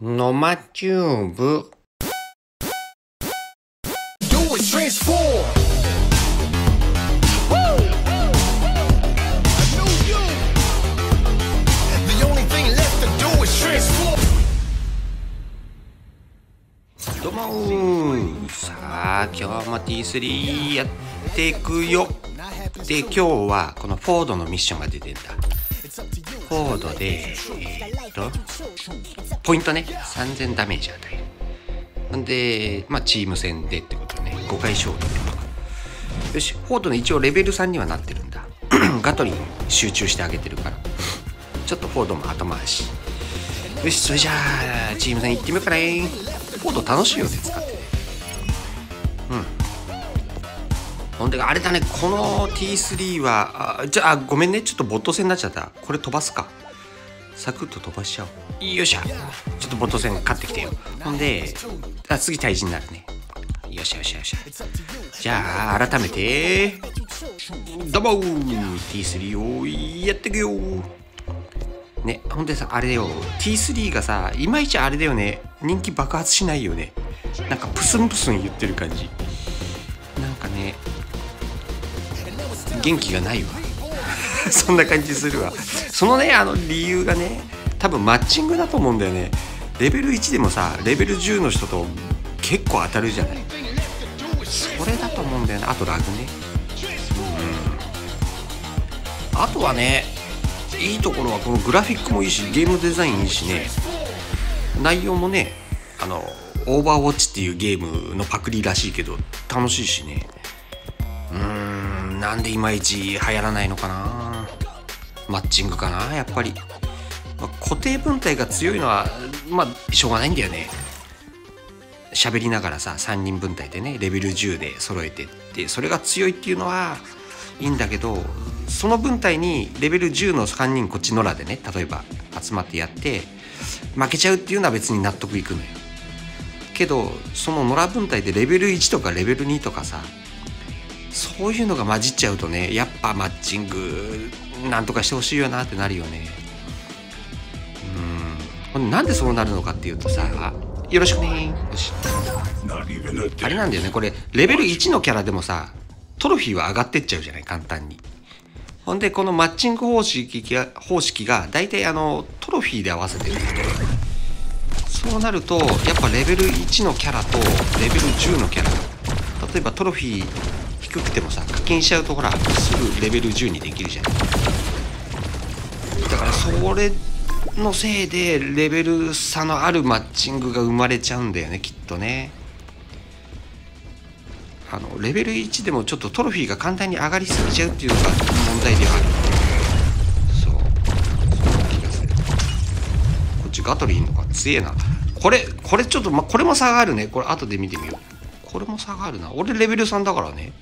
ノマチューブ。どうもーさあ今日も T3 やっていくよ。で今日はこのフォードのミッションが出てんだ。フォードでえーっとポイントね3000ダメージ与える。なんでまあチーム戦でってことね5回勝利でよしフォードの一応レベル3にはなってるんだ。ガトリン集中してあげてるから。ちょっとフォードも後回し。よしそれじゃあチーム戦行ってみようかね。フォード楽しいよね使って。ねうん。ほんであれだねこの T3 はあじゃあごめんねちょっとボット戦になっちゃった。これ飛ばすか。サクッと飛ばしちゃおう。よっしゃちょっとボット戦買ってきてよ。ほんであ次退治になるね。よっしゃよっしゃよっしゃ。じゃあ改めて。どうも T3 をやっていくよ。ねほんでさあれよ。T3 がさいまいちあれだよね。人気爆発しないよね。なんかプスンプスン言ってる感じ元気がないわ。そんな感じするわ。そのねあの理由がね多分マッチングだと思うんだよね。レベル1でもさレベル10の人と結構当たるじゃない。それだと思うんだよね。あとラグね。うん。あとはねいいところはこのグラフィックもいいしゲームデザインいいしね。内容もねあのオーバーウォッチっていうゲームのパクリらしいけど楽しいしね。うん。なんでいまいち流行らないのかな？マッチングかな？やっぱり、ま固定分体が強いのはまあしょうがないんだよね。喋りながらさ3人分体でねレベル10で揃えてってそれが強いっていうのはいいんだけどその分体にレベル10の3人こっち野良でね例えば集まってやって負けちゃうっていうのは別に納得いくのよ。けどその野良分体でレベル1とかレベル2とかさそういうのが混じっちゃうとねやっぱマッチングなんとかしてほしいよなってなるよね。うん。なんでそうなるのかっていうとさよろしくね。よし。あれなんだよね。これレベル1のキャラでもさトロフィーは上がってっちゃうじゃない？簡単に。ほんでこのマッチング方式が方式が大体あのトロフィーで合わせてる。んだけどそうなるとやっぱレベル1のキャラとレベル10のキャラ。例えばトロフィー低くてもさ課金しちゃうとほらすぐレベル10にできるじゃん。だからそれのせいでレベル差のあるマッチングが生まれちゃうんだよねきっとね。あのレベル1でもちょっとトロフィーが簡単に上がりすぎちゃうっていうのが問題ではある。そう。そんな気がする。こっちガトリンの方が強えな。これこれちょっと、ま、これも差があるね。これ後で見てみよう。これも差があるな。俺レベル3だからね。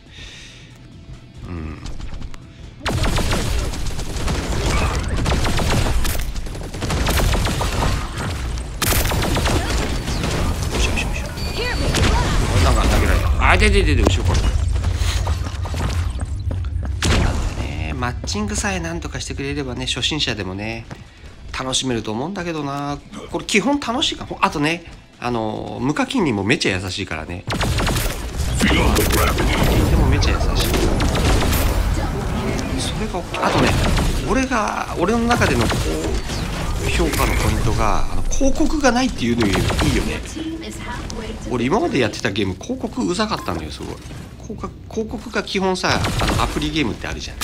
でででで後ろから。そうなんだねマッチングさえなんとかしてくれればね初心者でもね楽しめると思うんだけどな。これ基本楽しいかも。あとねあの無課金にもめちゃ優しいからね。でもめちゃ優しい。それがあとね俺が俺の中でのこう評価のポイントがあの広告がないっていうのいいよね。俺今までやってたゲーム広告うざかったのよすごい。広告広告が基本さあのアプリゲームってあるじゃん。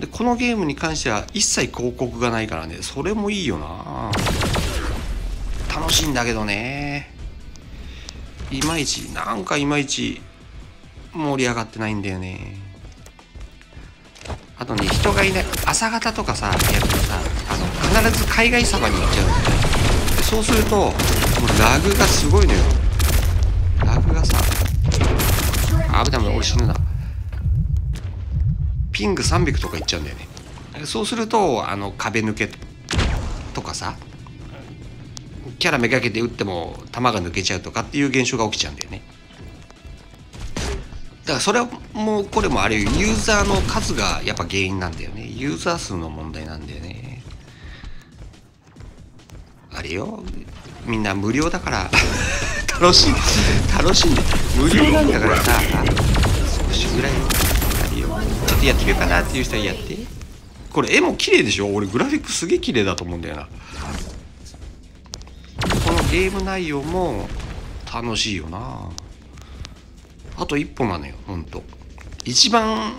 でこのゲームに関しては一切広告がないからね。それもいいよな。楽しいんだけどね。いまいちなんかいまいち盛り上がってないんだよね。あとね人がいない朝方とかさやるとさの必ず海外サバに行っちゃうんだよね。そうするとラグがすごいのよ。ラグがさあ危ない危ない俺死ぬな。ピング300とかいっちゃうんだよね。そうするとあの壁抜けとかさキャラめがけて撃っても弾が抜けちゃうとかっていう現象が起きちゃうんだよね。だからそれもこれもあれユーザーの数がやっぱ原因なんだよね。ユーザー数の問題なんだよね。あれよ。みんな無料だから。楽しい。楽しんで無料なんだからさ。少しぐらい。あるよ。ちょっとやってみようかなっていう人はやって。これ絵も綺麗でしょ？俺グラフィックすげえ綺麗だと思うんだよな。このゲーム内容も楽しいよな。あと一歩なのよほんと。一番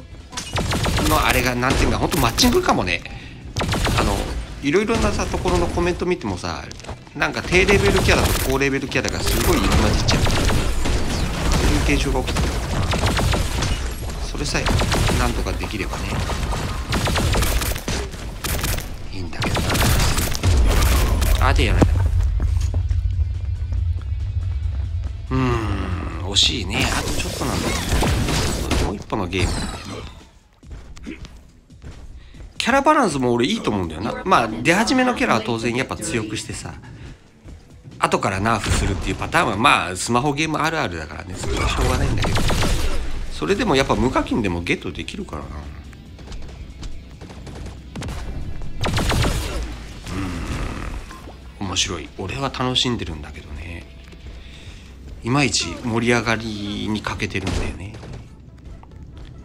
のあれがなんていうかほんとマッチングかもね。いろいろなさところのコメント見てもさなんか低レベルキャラと高レベルキャラがすごい入り混じっちゃう。そういう現象が起きてる。それさえなんとかできればね。いいんだけどな。あでやられた。うーん惜しいね。あとちょっとなんだよね。もう一歩のゲーム。なんだよキャラバランスも俺いいと思うんだよな。まあ出始めのキャラは当然やっぱ強くしてさ。後からナーフするっていうパターンはまあスマホゲームあるあるだからね。それはしょうがないんだけど。それでもやっぱ無課金でもゲットできるからな。うん。面白い。俺は楽しんでるんだけどね。いまいち盛り上がりに欠けてるんだよね。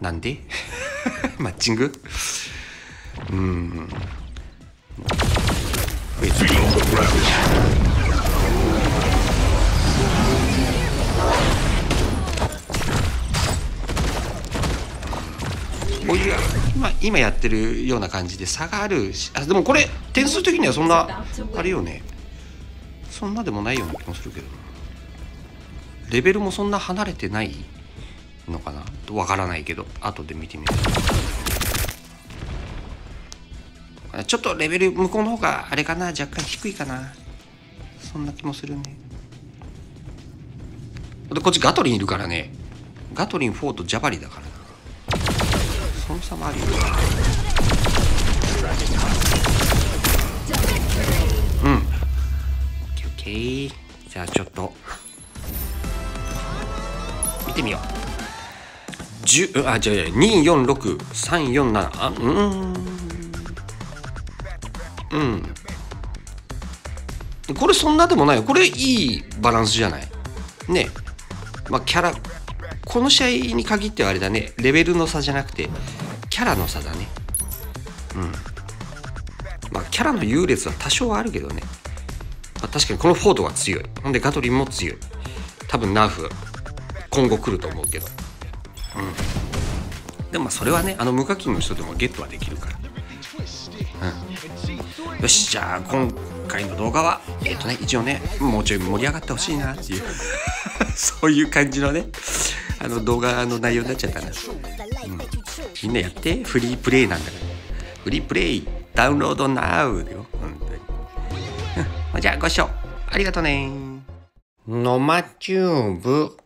なんで？マッチング？うん。別にこういう今今やってるような感じで差があるしあでもこれ点数的にはそんなあれよね。そんなでもないような気もするけど。レベルもそんな離れてないのかな？わからないけど後で見てみる。ちょっとレベル向こうの方があれかな若干低いかな。そんな気もするね。でこっちガトリンいるからね。ガトリン4とジャバリだからな。その差もあるよ。うん。オッケーオッケー。じゃあちょっと。見てみよう。10あじゃあ246347あうん。うん。これそんなでもないよ。これいいバランスじゃない？ね。まあキャラこの試合に限ってはあれだね。レベルの差じゃなくてキャラの差だね。うん。まあキャラの優劣は多少はあるけどね、まあ、確かにこのフォードは強い。ほんでガトリンも強い。多分ナーフ今後来ると思うけど。うん。でもまあそれはねあの無課金の人でもゲットはできるから。よしじゃあ今回の動画はえっ、とね一応ねもうちょい盛り上がってほしいなっていう。そういう感じのねあの動画の内容になっちゃったな、うん、みんなやってフリープレイなんだから。フリープレイダウンロード NOW だよ本当に、うん、じゃあご視聴ありがとうね。のまチューブ。